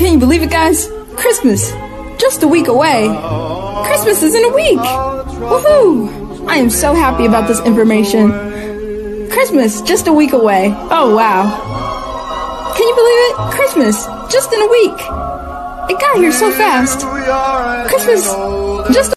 Can you believe it, guys? Christmas, just a week away. Christmas is in a week. Woohoo! I am so happy about this information. Christmas, just a week away. Oh, wow. Can you believe it? Christmas, just in a week. It got here so fast. Christmas, just